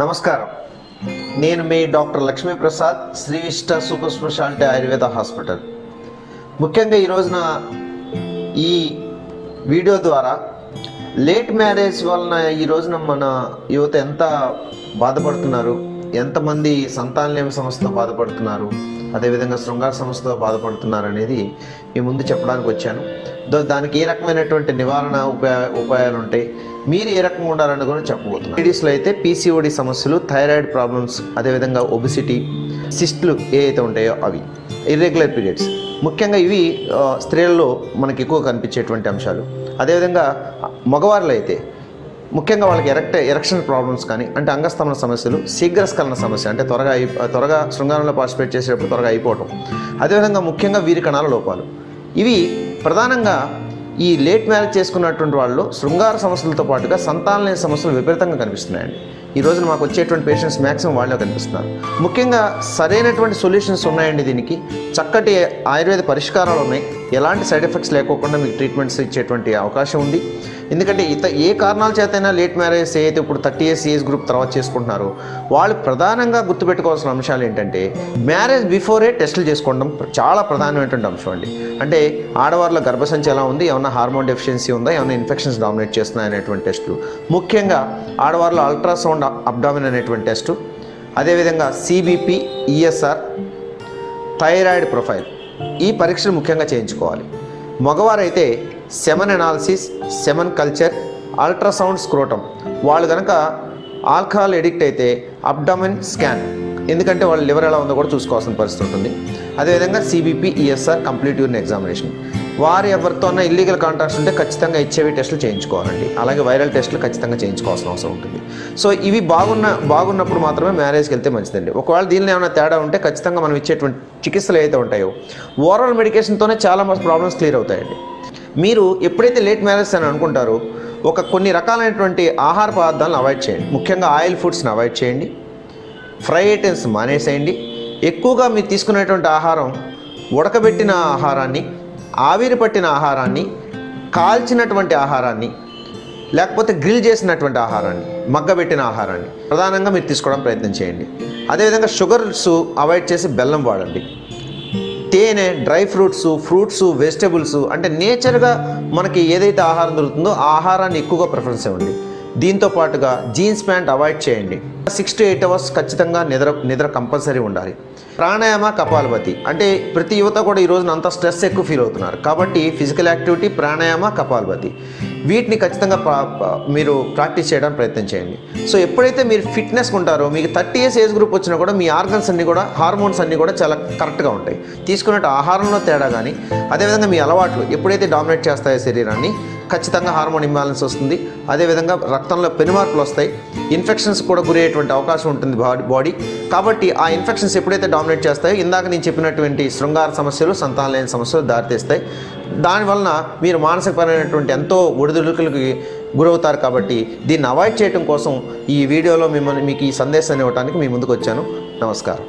నమస్కారం. నేను మీ doctor Lakshmiprasad Shri Vishta super speciality Ayurveda hospital. ముఖ్యంగా ఈ రోజున ఈ వీడియో ద్వారా లేట్ మ్యారేజ్ వలన ఈ రోజున మన యువత ఎంత బాధపడుతున్నారు ఎంతమంది సంతానలేమ సమస్యతో బాధపడుతున్నారు? అదేవిధంగా శృంగార సమస్యతో బాధపడుతున్నారు అనేది మీ ముందు చెప్పడానికి వచ్చాను. దానికి ఏ రకమైనటువంటి నివారణ ఉపాయ ఉపాయాలు ఉంటాయి మీరు ఏ రకంగా ఉండాలని కూడా చెప్పబోతున్నారు లేడీస్లో అయితే పీసీఓడి సమస్యలు థైరాయిడ్ ప్రాబ్లమ్స్ అదేవిధంగా ఒబిసిటీ సిస్ట్లు ఏ అయితే ఉంటాయో అవి. ఇర్రెగ్యులర్ పీరియడ్స్ ముఖ్యంగా ఇవి స్త్రీలలో మనకి ఎక్కువ కనిపించేటువంటి అంశాలు. అదేవిధంగా మగవారిలో అయితే ముఖ్యంగా వాళ్ళకి ఎరక్ట్ ఎరక్షన్ ప్రాబ్లమ్స్ కానీ అంటే అంగస్తమన సమస్యలు శీఘ్రస్కలన సమస్య అంటే త్వరగా అయి త్వరగా శృంగారంలో పార్టిసిపేట్ చేసేటప్పుడు త్వరగా అయిపోవటం. అదేవిధంగా ముఖ్యంగా వీరి కణాల లోపాలు. ఇవి ప్రధానంగా ఈ లేట్ మ్యారేజ్ చేసుకున్నటువంటి వాళ్ళు శృంగార సమస్యలతో పాటుగా సంతానలేని సమస్యలు విపరీతంగా కనిపిస్తున్నాయండి. ఈ రోజున మాకు వచ్చేటువంటి పేషెంట్స్ మ్యాక్సిమం వాళ్ళే కనిపిస్తున్నారు. ముఖ్యంగా సరైనటువంటి సొల్యూషన్స్ ఉన్నాయండి దీనికి. చక్కటి ఆయుర్వేద పరిష్కారాలు ఉన్నాయి. ఎలాంటి సైడ్ ఎఫెక్ట్స్ లేకోకుండా మీకు ట్రీట్మెంట్స్ ఇచ్చేటువంటి అవకాశం ఉంది. ఎందుకంటే ఇత ఏ కారణాల చేతైనా లేట్ మ్యారేజ్ అయితే ఇప్పుడు థర్టీ ఇయర్స్ ఏజ్ గ్రూప్ తర్వాత చేసుకుంటున్నారు వాళ్ళు ప్రధానంగా గుర్తుపెట్టుకోవాల్సిన అంశాలు ఏంటంటే మ్యారేజ్ బిఫోరే టెస్టులు చేసుకోవడం చాలా ప్రధానమైనటువంటి అంశం అండి. అంటే ఆడవారిలో గర్భసంచి ఎలా ఉంది ఏమైనా హార్మోన్ డెఫిషియన్సీ ఉందా ఏమైనా ఇన్ఫెక్షన్స్ డామినేట్ చేస్తున్నాయి అనేటువంటి టెస్టులు. ముఖ్యంగా ఆడవారిలో అల్ట్రాసౌండ్ అబ్డామిన్ అనేటువంటి టెస్టు. అదేవిధంగా సిబిపి ఈఎస్ఆర్ థైరాయిడ్ ప్రొఫైల్. ఈ పరీక్షలు ముఖ్యంగా చేయించుకోవాలి. మగవారైతే semen analysis semen culture ultrasound scrotum. వాళ్ళు కనుక ఆల్కహాల్ ఎడిక్ట్ అయితే అబ్డమిన్ స్కాన్. ఎందుకంటే వాళ్ళ లివర్ ఎలా ఉందో కూడా చూసుకోవాల్సిన పరిస్థితి ఉంటుంది. అదేవిధంగా CBP ESR complete urine examination. వారు ఎవరితోనైనా ఇల్లీగల్ కాంటాక్ట్స్ ఉంటే ఖచ్చితంగా హెచ్ఐవి టెస్టులు చేయించుకోవాలండి. అలాగే వైరల్ టెస్టులు ఖచ్చితంగా చేయించుకోవాల్సిన అవసరం ఉంటుంది. సో ఇవి బాగున్న బాగున్నప్పుడు మాత్రమే మ్యారేజ్కి వెళ్తే మంచిదండి. ఒకవేళ దీనిలో ఏమైనా తేడా ఉంటే ఖచ్చితంగా మనం ఇచ్చేటువంటి చికిత్సలు ఏవైతే ఉంటాయో ఓవరాల్ మెడికేషన్తోనే చాలా ప్రాబ్లమ్స్ క్లియర్ అవుతాయండి. మీరు ఎప్పుడైతే లేట్ మ్యారేజ్ అని అనుకుంటారో ఒక కొన్ని రకాలైనటువంటి ఆహార పదార్థాలను అవాయిడ్ చేయండి. ముఖ్యంగా ఆయిల్ ఫుడ్స్ని అవాయిడ్ చేయండి. ఫ్రై ఐటమ్స్ మానేసేయండి. ఎక్కువగా మీరు తీసుకునేటువంటి ఆహారం ఉడకబెట్టిన ఆహారాన్ని ఆవిరి పట్టిన ఆహారాన్ని కాల్చినటువంటి ఆహారాన్ని లేకపోతే గ్రిల్ చేసినటువంటి ఆహారాన్ని మగ్గబెట్టిన ఆహారాన్ని ప్రధానంగా మీరు తీసుకోవడం ప్రయత్నం చేయండి. అదేవిధంగా షుగర్స్ అవాయిడ్ చేసి బెల్లం వాడండి. తేనె డ్రై ఫ్రూట్స్ ఫ్రూట్స్ వెజిటబుల్స్ అంటే నేచర్గా మనకి ఏదైతే ఆహారం దొరుకుతుందో ఆ ఆహారాన్ని ఎక్కువగా ప్రిఫరెన్స్ ఇవ్వండి. దీంతో పాటుగా జీన్స్ ప్యాంట్ అవాయిడ్ చేయండి. సిక్స్ టు ఎయిట్ అవర్స్ ఖచ్చితంగా నిద్ర నిద్ర కంపల్సరీ ఉండాలి. ప్రాణాయామ కపాలభతి. అంటే ప్రతి యువత కూడా ఈ రోజున అంత స్ట్రెస్ ఎక్కువ ఫీల్ అవుతున్నారు. కాబట్టి ఫిజికల్ యాక్టివిటీ ప్రాణాయామ కపాలభతి. వీటిని ఖచ్చితంగా మీరు ప్రాక్టీస్ చేయడానికి ప్రయత్నం చేయండి. సో ఎప్పుడైతే మీరు ఫిట్నెస్ ఉంటారో మీకు థర్టీ ఇయర్స్ ఏజ్ గ్రూప్ వచ్చినా కూడా మీ ఆర్గన్స్ అన్నీ కూడా హార్మోన్స్ అన్నీ కూడా చాలా కరెక్ట్గా ఉంటాయి. తీసుకున్నట్టు ఆహారంలో తేడా కానీ అదేవిధంగా మీ అలవాట్లు ఎప్పుడైతే డామినేట్ చేస్తాయో శరీరాన్ని ఖచ్చితంగా హార్మోన్ ఇంబ్యాలెన్స్ వస్తుంది. అదేవిధంగా రక్తంలో పెనుమార్పులు వస్తాయి. ఇన్ఫెక్షన్స్ కూడా గురయ్యేటువంటి అవకాశం ఉంటుంది బాడీ బాడీ. కాబట్టి ఆ ఇన్ఫెక్షన్స్ ఎప్పుడైతే డామినేట్ చేస్తాయో ఇందాక నేను చెప్పినటువంటి శృంగార సమస్యలు సంతానలేని సమస్యలు దారితీస్తాయి. దానివలన మీరు మానసికపరమైనటువంటి ఎంతో ఒడిదుడుకులకి గురవుతారు కాబట్టి దీన్ని అవాయిడ్ చేయడం కోసం ఈ వీడియోలో మిమ్మల్ని మీకు ఈ సందేశాన్ని ఇవ్వడానికి మీ ముందుకు వచ్చాను. నమస్కారం.